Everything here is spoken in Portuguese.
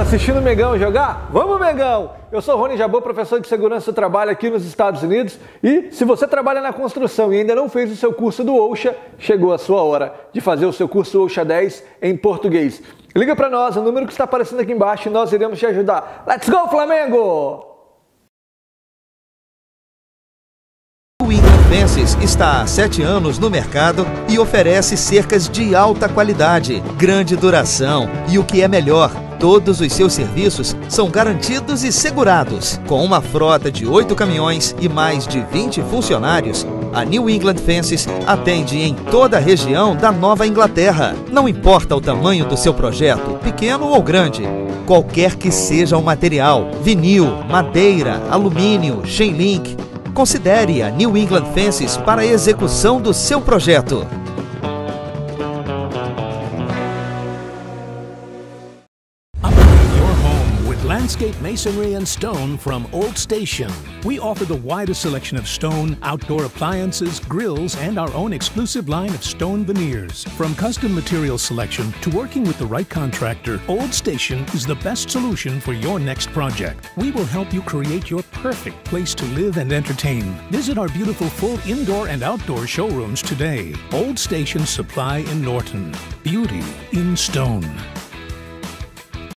Tá assistindo o Megão jogar? Vamos, Megão! Eu sou Rony Jabô, professor de segurança do trabalho aqui nos Estados Unidos. E se você trabalha na construção e ainda não fez o seu curso do OSHA, chegou a sua hora de fazer o seu curso OSHA 10 em português. Liga para nós, o número que está aparecendo aqui embaixo e nós iremos te ajudar. Let's go, Flamengo! Fences está há sete anos no mercado e oferece cercas de alta qualidade, grande duração e o que é melhor, todos os seus serviços são garantidos e segurados. Com uma frota de oito caminhões e mais de 20 funcionários, a New England Fences atende em toda a região da Nova Inglaterra. Não importa o tamanho do seu projeto, pequeno ou grande, qualquer que seja o material, vinil, madeira, alumínio, chain link, Considere a New England Fences para a execução do seu projeto. Landscape masonry and stone from Old Station. We offer the widest selection of stone, outdoor appliances, grills, and our own exclusive line of stone veneers. From custom material selection to working with the right contractor, Old Station is the best solution for your next project. We will help you create your perfect place to live and entertain. Visit our beautiful full indoor and outdoor showrooms today. Old Station Supply in Norton. Beauty in stone.